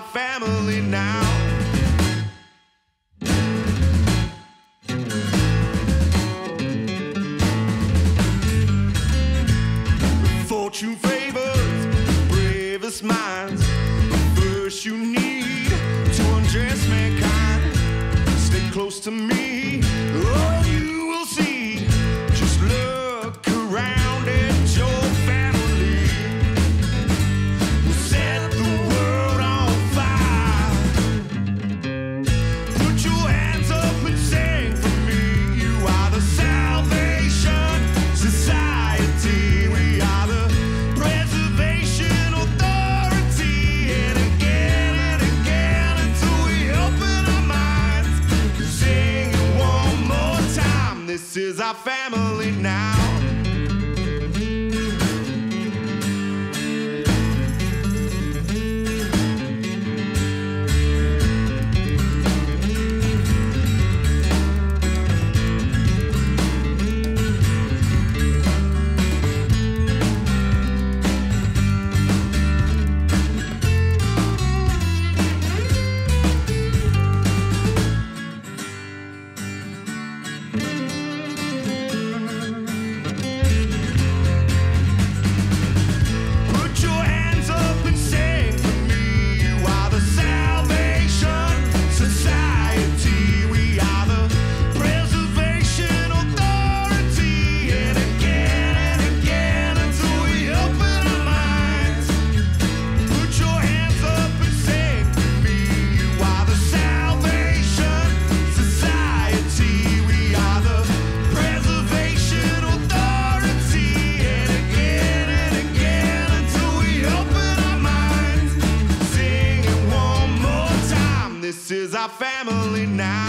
my family now. Fortune favors the bravest minds. First, you need to undress mankind. Stay close to me. Oh, This is our family now. family now.